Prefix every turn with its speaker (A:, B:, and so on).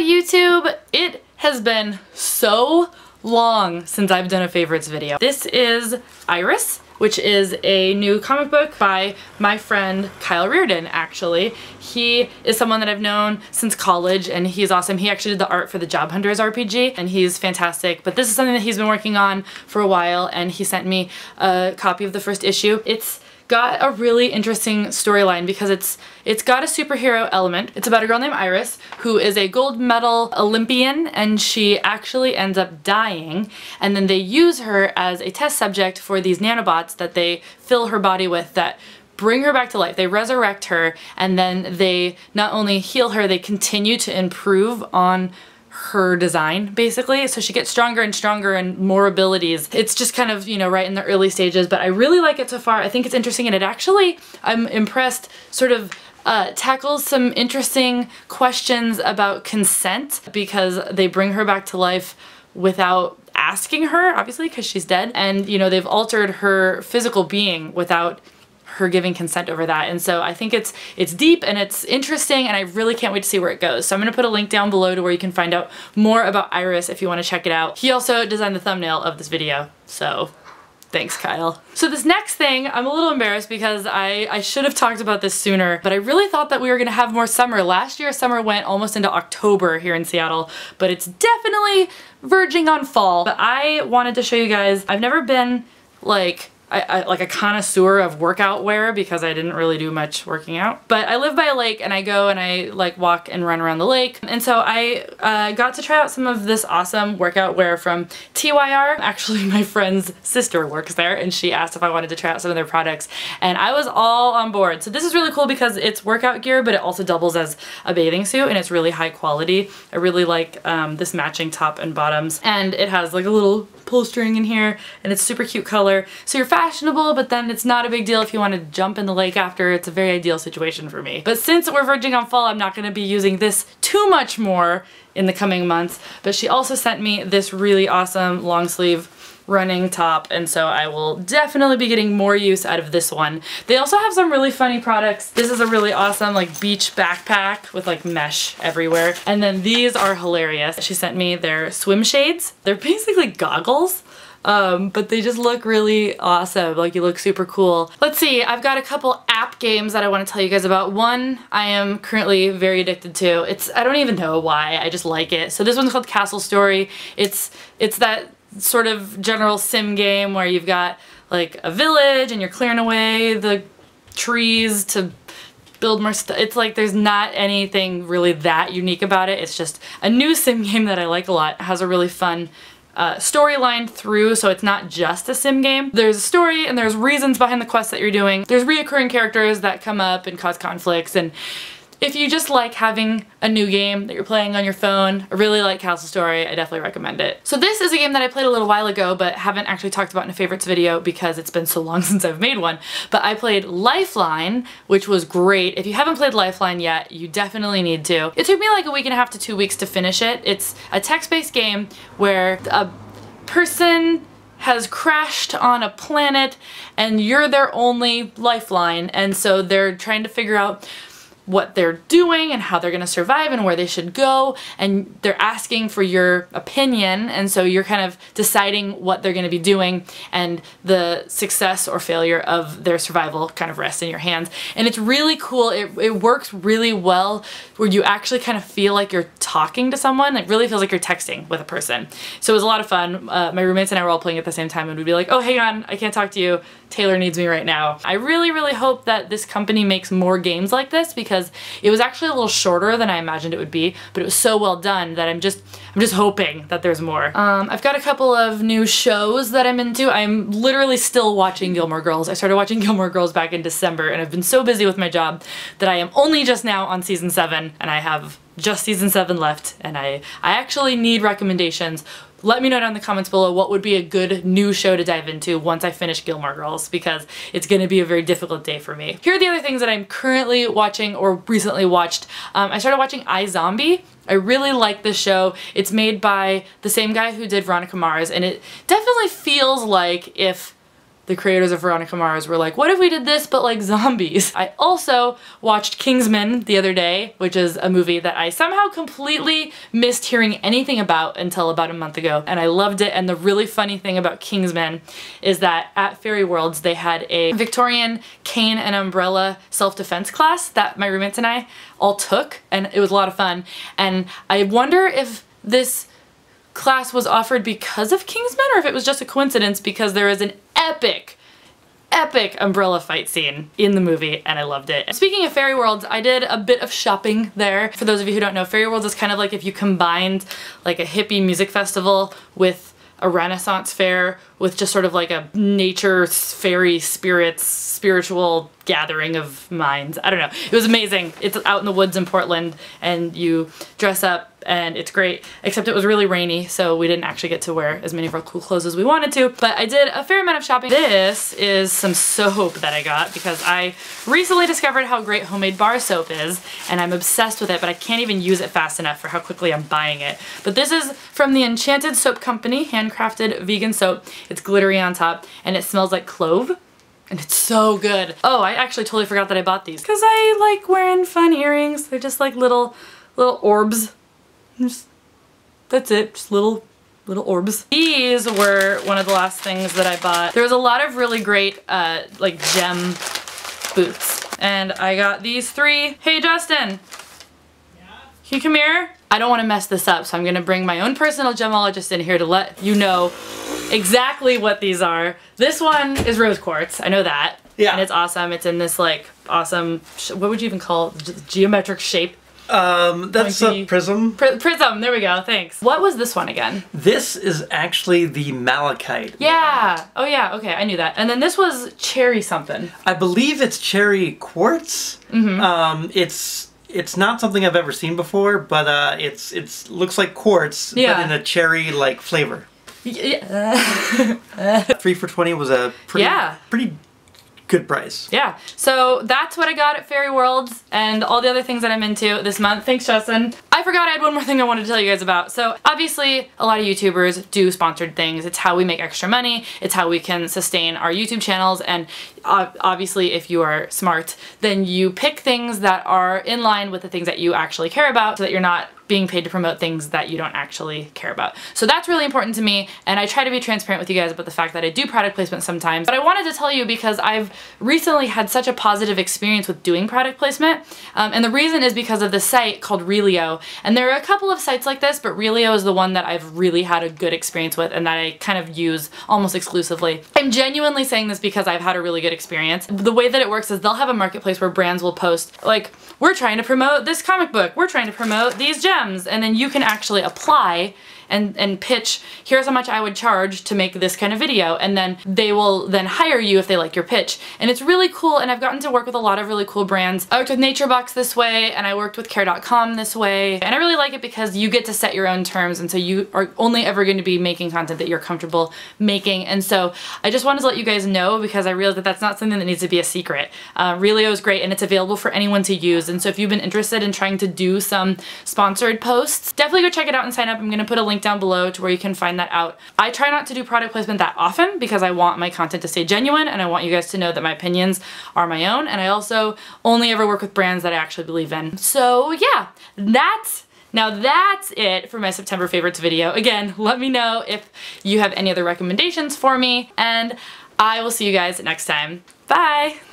A: YouTube! It has been so long since I've done a favorites video. This is Iris, which is a new comic book by my friend Kyle Reardon, actually. He is someone that I've known since college and he's awesome. He actually did the art for the Job Hunters RPG and he's fantastic. But this is something that he's been working on for a while and he sent me a copy of the first issue. It's got a really interesting storyline because it's it's got a superhero element. It's about a girl named Iris who is a gold medal Olympian and she actually ends up dying and then they use her as a test subject for these nanobots that they fill her body with that bring her back to life. They resurrect her and then they not only heal her, they continue to improve on her design basically. So she gets stronger and stronger and more abilities. It's just kind of you know right in the early stages but I really like it so far. I think it's interesting and it actually I'm impressed sort of uh, tackles some interesting questions about consent because they bring her back to life without asking her obviously because she's dead and you know they've altered her physical being without her giving consent over that. And so I think it's it's deep and it's interesting and I really can't wait to see where it goes. So I'm to put a link down below to where you can find out more about Iris if you want to check it out. He also designed the thumbnail of this video. So Thanks, Kyle. So this next thing, I'm a little embarrassed because I, I should have talked about this sooner, but I really thought that we were gonna have more summer. Last year, summer went almost into October here in Seattle, but it's definitely verging on fall. But I wanted to show you guys, I've never been like I, I, like a connoisseur of workout wear because I didn't really do much working out. But I live by a lake and I go and I like walk and run around the lake. And so I uh, got to try out some of this awesome workout wear from TYR. Actually, my friend's sister works there and she asked if I wanted to try out some of their products and I was all on board. So this is really cool because it's workout gear but it also doubles as a bathing suit and it's really high quality. I really like um, this matching top and bottoms and it has like a little pull string in here and it's super cute color. So you're fashionable, but then it's not a big deal if you want to jump in the lake after. It's a very ideal situation for me. But since we're verging on fall, I'm not going to be using this too much more in the coming months. But she also sent me this really awesome long sleeve running top and so I will definitely be getting more use out of this one. They also have some really funny products. This is a really awesome like beach backpack with like mesh everywhere and then these are hilarious. She sent me their swim shades. They're basically goggles um, but they just look really awesome. Like you look super cool. Let's see, I've got a couple app games that I want to tell you guys about. One I am currently very addicted to. It's, I don't even know why, I just like it. So this one's called Castle Story. It's, it's that sort of general sim game where you've got like a village and you're clearing away the trees to build more stuff. It's like there's not anything really that unique about it. It's just a new sim game that I like a lot. It has a really fun uh, storyline through, so it's not just a sim game. There's a story and there's reasons behind the quests that you're doing. There's reoccurring characters that come up and cause conflicts and if you just like having a new game that you're playing on your phone, I really like Castle Story, I definitely recommend it. So this is a game that I played a little while ago but haven't actually talked about in a favorites video because it's been so long since I've made one. But I played Lifeline, which was great. If you haven't played Lifeline yet, you definitely need to. It took me like a week and a half to two weeks to finish it. It's a text-based game where a person has crashed on a planet and you're their only lifeline and so they're trying to figure out what they're doing and how they're going to survive and where they should go. And they're asking for your opinion and so you're kind of deciding what they're going to be doing and the success or failure of their survival kind of rests in your hands. And it's really cool. It, it works really well where you actually kind of feel like you're talking to someone. It really feels like you're texting with a person. So it was a lot of fun. Uh, my roommates and I were all playing at the same time and we'd be like oh hang on. I can't talk to you Taylor needs me right now I really really hope that this company makes more games like this because it was actually a little shorter than I imagined it would be, but it was so well done that I'm just I'm just hoping that there's more. Um, I've got a couple of new shows that I'm into. I'm literally still watching Gilmore Girls. I started watching Gilmore Girls back in December and I've been so busy with my job that I am only just now on season 7 and I have just season 7 left and I, I actually need recommendations let me know down in the comments below what would be a good new show to dive into once I finish Gilmore Girls because it's going to be a very difficult day for me. Here are the other things that I'm currently watching or recently watched. Um, I started watching iZombie. I really like this show. It's made by the same guy who did Veronica Mars and it definitely feels like if the creators of Veronica Mars were like, what if we did this but like zombies? I also watched Kingsman the other day, which is a movie that I somehow completely missed hearing anything about until about a month ago, and I loved it. And the really funny thing about Kingsman is that at Faerieworlds they had a Victorian cane and umbrella self-defense class that my roommates and I all took, and it was a lot of fun. And I wonder if this class was offered because of Kingsman or if it was just a coincidence because there is an epic epic umbrella fight scene in the movie and I loved it. Speaking of Faerieworlds, I did a bit of shopping there. For those of you who don't know, Faerieworlds is kind of like if you combined like a hippie music festival with a renaissance fair with just sort of like a nature fairy spirits spiritual gathering of minds. I don't know. It was amazing. It's out in the woods in Portland and you dress up and it's great, except it was really rainy, so we didn't actually get to wear as many of our cool clothes as we wanted to, but I did a fair amount of shopping. This is some soap that I got because I recently discovered how great homemade bar soap is, and I'm obsessed with it, but I can't even use it fast enough for how quickly I'm buying it. But this is from the Enchanted Soap Company, handcrafted vegan soap. It's glittery on top, and it smells like clove and it's so good. Oh, I actually totally forgot that I bought these because I like wearing fun earrings. They're just like little, little orbs. Just, that's it, just little, little orbs. These were one of the last things that I bought. There was a lot of really great, uh, like gem boots. And I got these three. Hey, Justin. Yeah? Can you come here? I don't want to mess this up, so I'm going to bring my own personal gemologist in here to let you know exactly what these are. This one is rose quartz. I know that.
B: Yeah.
A: And it's awesome. It's in this like awesome, what would you even call it? Geometric shape.
B: Um, that's
A: Pointy-
B: a prism.
A: Pri prism, there we go, thanks. What was this one again?
B: This is actually the malachite.
A: Yeah. Oh yeah, okay, I knew that. And then this was cherry something.
B: I believe it's cherry quartz.
A: Mm-hmm.
B: Um, it's it's not something I've ever seen before, but uh, it's it's looks like quartz,
A: Yeah.
B: but in a cherry like flavor.
A: Yeah.
B: Three for twenty was a pretty
A: Yeah.
B: pretty good price.
A: Yeah, so that's what I got at Faerieworlds and all the other things that I'm into this month. Thanks, Justin. I forgot I had one more thing I wanted to tell you guys about. So obviously, a lot of YouTubers do sponsored things. It's how we make extra money. It's how we can sustain our YouTube channels. And uh, obviously, if you are smart, then you pick things that are in line with the things that you actually care about so that you're not being paid to promote things that you don't actually care about. So that's really important to me and I try to be transparent with you guys about the fact that I do product placement sometimes. But I wanted to tell you because I've recently had such a positive experience with doing product placement um, and the reason is because of this site called Reelio and there are a couple of sites like this but Reelio is the one that I've really had a good experience with and that I kind of use almost exclusively. I'm genuinely saying this because I've had a really good experience. The way that it works is they'll have a marketplace where brands will post like we're trying to promote this comic book, we're trying to promote these gems, and then you can actually apply and, and pitch, here's how much I would charge to make this kind of video, and then they will then hire you if they like your pitch. And it's really cool, and I've gotten to work with a lot of really cool brands. I worked with NatureBox this way, and I worked with Care.com this way, and I really like it because you get to set your own terms, and so you are only ever going to be making content that you're comfortable making, and so I just wanted to let you guys know because I realized that that's not something that needs to be a secret. Uh, Reelio is great, and it's available for anyone to use, and so if you've been interested in trying to do some sponsored posts, definitely go check it out and sign up. I'm going to put a link down below to where you can find that out. I try not to do product placement that often because I want my content to stay genuine and I want you guys to know that my opinions are my own and I also only ever work with brands that I actually believe in. So yeah, that's now that's it for my September favorites video. Again, let me know if you have any other recommendations for me and I will see you guys next time. Bye!